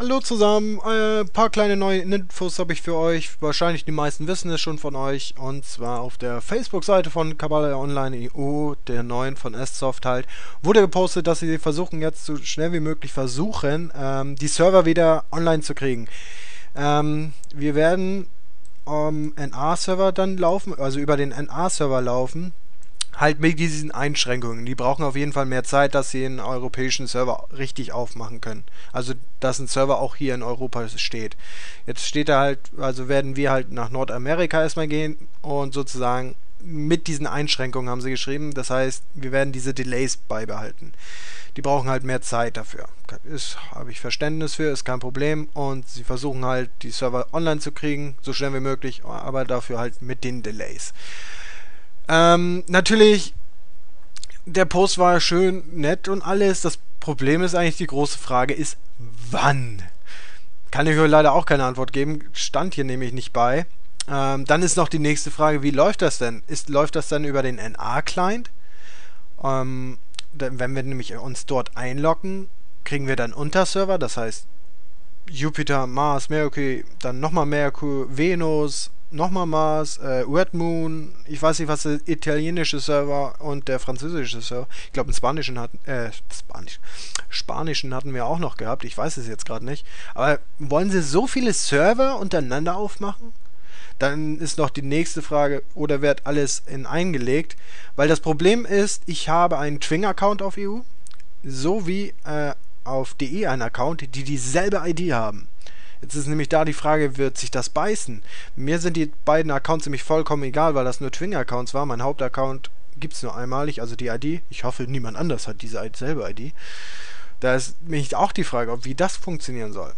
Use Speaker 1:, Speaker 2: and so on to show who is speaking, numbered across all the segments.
Speaker 1: Hallo zusammen, ein äh, paar kleine neue Infos habe ich für euch. Wahrscheinlich die meisten wissen es schon von euch. Und zwar auf der Facebook-Seite von Kabbalah Online EU, der neuen von S-Soft halt, wurde gepostet, dass sie versuchen jetzt so schnell wie möglich versuchen, ähm, die Server wieder online zu kriegen. Ähm, wir werden am ähm, NA-Server dann laufen, also über den NA-Server laufen halt mit diesen Einschränkungen. Die brauchen auf jeden Fall mehr Zeit, dass sie einen europäischen Server richtig aufmachen können. Also, dass ein Server auch hier in Europa steht. Jetzt steht er halt, also werden wir halt nach Nordamerika erstmal gehen und sozusagen mit diesen Einschränkungen haben sie geschrieben. Das heißt, wir werden diese Delays beibehalten. Die brauchen halt mehr Zeit dafür. Ist, habe ich Verständnis für, ist kein Problem. Und sie versuchen halt, die Server online zu kriegen, so schnell wie möglich, aber dafür halt mit den Delays. Ähm, natürlich, der Post war schön nett und alles. Das Problem ist eigentlich, die große Frage ist, wann? Kann ich euch leider auch keine Antwort geben. Stand hier nämlich nicht bei. Ähm, dann ist noch die nächste Frage, wie läuft das denn? Ist, läuft das dann über den NA-Client? Ähm, wenn wir nämlich uns dort einloggen, kriegen wir dann Unterserver, das heißt Jupiter, Mars, Mercury, dann nochmal Mercury, Venus, nochmal Mars, äh, Red Moon, ich weiß nicht, was der italienische Server und der französische Server, ich glaube, den spanischen hatten, äh, Spanisch, spanischen hatten wir auch noch gehabt, ich weiß es jetzt gerade nicht. Aber wollen sie so viele Server untereinander aufmachen? Dann ist noch die nächste Frage, oder wird alles in eingelegt? Weil das Problem ist, ich habe einen Twing-Account auf EU, sowie äh, auf DE einen Account, die dieselbe ID haben. Jetzt ist nämlich da die Frage, wird sich das beißen? Mir sind die beiden Accounts nämlich vollkommen egal, weil das nur Twing-Accounts war. Mein Hauptaccount gibt es nur einmalig, also die ID. Ich hoffe, niemand anders hat diese selbe ID. Da ist nämlich auch die Frage, wie das funktionieren soll.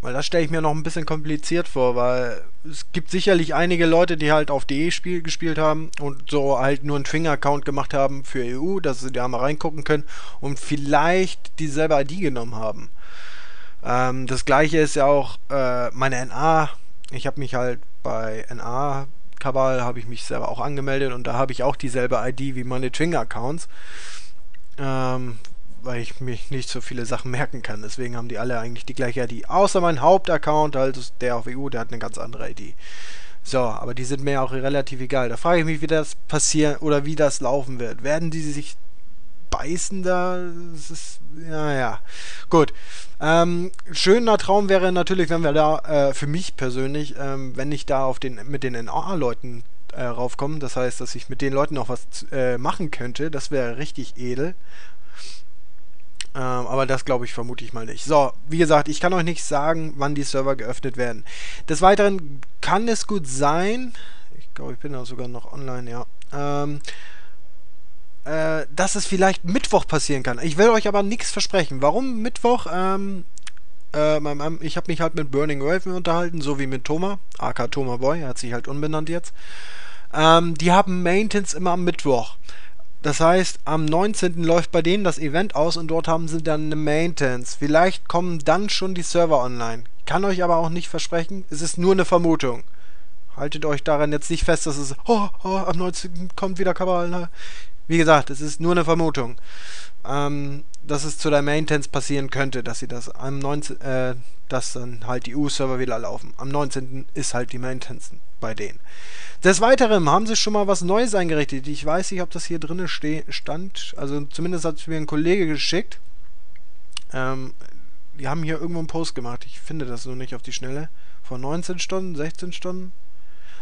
Speaker 1: Weil das stelle ich mir noch ein bisschen kompliziert vor, weil es gibt sicherlich einige Leute, die halt auf DE Spiel gespielt haben und so halt nur einen Twing-Account gemacht haben für EU, dass sie da mal reingucken können und vielleicht dieselbe ID genommen haben. Ähm, das gleiche ist ja auch äh, meine NA. Ich habe mich halt bei NA Kabal habe ich mich selber auch angemeldet und da habe ich auch dieselbe ID wie meine Twing-Accounts. Ähm, weil ich mich nicht so viele Sachen merken kann. Deswegen haben die alle eigentlich die gleiche ID. Außer mein Hauptaccount, also der auf EU, der hat eine ganz andere ID. So, aber die sind mir auch relativ egal. Da frage ich mich, wie das passieren oder wie das laufen wird. Werden die sich beißen da? Das ist, ja, ja. Gut. Ähm, schöner Traum wäre natürlich, wenn wir da, äh, für mich persönlich, ähm, wenn ich da auf den, mit den NA-Leuten äh, raufkomme, das heißt, dass ich mit den Leuten auch was äh, machen könnte, das wäre richtig edel. Ähm, aber das glaube ich vermute ich mal nicht. So, wie gesagt, ich kann euch nicht sagen, wann die Server geöffnet werden. Des Weiteren kann es gut sein, ich glaube, ich bin da sogar noch online, ja, ähm, äh, dass es vielleicht Mittwoch passieren kann. Ich will euch aber nichts versprechen. Warum Mittwoch? Ähm, äh, ich habe mich halt mit Burning Raven unterhalten, so wie mit Thomas, aka Thomas Boy, er hat sich halt unbenannt jetzt. Ähm, die haben Maintenance immer am Mittwoch. Das heißt, am 19. läuft bei denen das Event aus und dort haben sie dann eine Maintenance. Vielleicht kommen dann schon die Server online. Kann euch aber auch nicht versprechen, es ist nur eine Vermutung. Haltet euch daran jetzt nicht fest, dass es, oh, oh am 19. kommt wieder Kabal. Wie gesagt, es ist nur eine Vermutung, ähm, dass es zu der Maintenance passieren könnte, dass sie das am 19. Äh, dass dann halt die EU-Server wieder laufen. Am 19. ist halt die Maintenance bei denen. Des Weiteren haben sie schon mal was Neues eingerichtet. Ich weiß nicht, ob das hier drin stand. Also zumindest hat es mir ein Kollege geschickt. Ähm, die haben hier irgendwo einen Post gemacht. Ich finde das nur nicht auf die Schnelle. Vor 19 Stunden, 16 Stunden.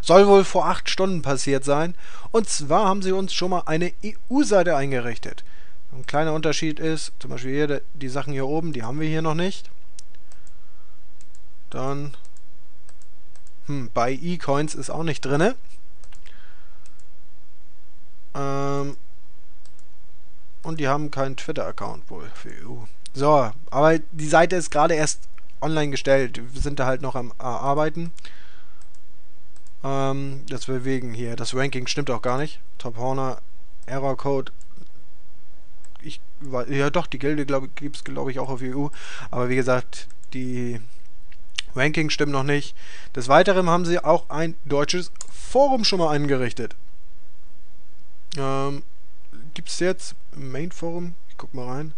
Speaker 1: Soll wohl vor 8 Stunden passiert sein. Und zwar haben sie uns schon mal eine EU-Seite eingerichtet. Ein kleiner Unterschied ist, zum Beispiel hier die Sachen hier oben, die haben wir hier noch nicht. Dann, hm, bei E-Coins ist auch nicht drin. Ähm, und die haben keinen Twitter-Account wohl für EU. So, aber die Seite ist gerade erst online gestellt. Wir sind da halt noch am Arbeiten. Ähm, das wir wegen hier. Das Ranking stimmt auch gar nicht. Top Horner, Error Code. Ich, ja doch, die Gilde gibt es glaube ich auch auf EU. Aber wie gesagt, die Ranking stimmt noch nicht. Des Weiteren haben sie auch ein deutsches Forum schon mal eingerichtet. Ähm, gibt es jetzt Main Forum? Ich guck mal rein.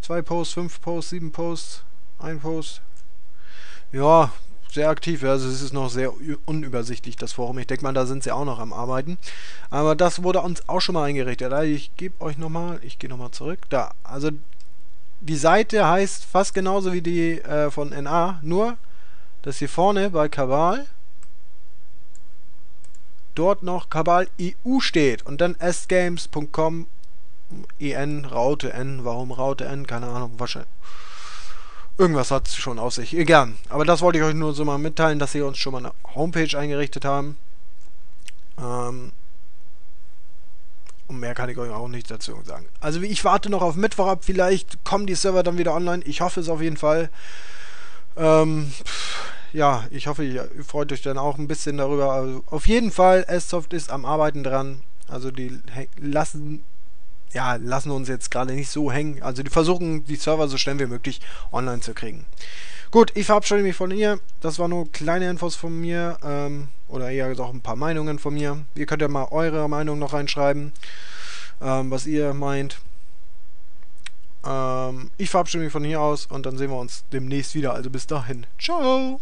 Speaker 1: Zwei Posts, fünf Posts, sieben Posts, ein Post. Ja, sehr aktiv. Also es ist noch sehr unübersichtlich, das Forum. Ich denke mal, da sind sie auch noch am Arbeiten. Aber das wurde uns auch schon mal eingerichtet. Also ich gebe euch nochmal, ich gehe nochmal zurück. Da, also die Seite heißt fast genauso wie die äh, von NA, nur dass hier vorne bei Kabal dort noch Kabal EU steht und dann sgames.com en Raute n, warum Raute n, keine Ahnung, wahrscheinlich Irgendwas hat es schon aus sich. Egal. Aber das wollte ich euch nur so mal mitteilen, dass sie uns schon mal eine Homepage eingerichtet haben. Ähm und mehr kann ich euch auch nicht dazu sagen. Also ich warte noch auf Mittwoch ab. Vielleicht kommen die Server dann wieder online. Ich hoffe es auf jeden Fall. Ähm, ja, ich hoffe, ihr freut euch dann auch ein bisschen darüber. Also auf jeden Fall, S-Soft ist am Arbeiten dran. Also die lassen ja, lassen uns jetzt gerade nicht so hängen. Also die versuchen, die Server so schnell wie möglich online zu kriegen. Gut, ich verabschiede mich von ihr. Das waren nur kleine Infos von mir. Ähm, oder eher gesagt ein paar Meinungen von mir. Ihr könnt ja mal eure Meinung noch reinschreiben, ähm, was ihr meint. Ähm, ich verabschiede mich von hier aus und dann sehen wir uns demnächst wieder. Also bis dahin. Ciao!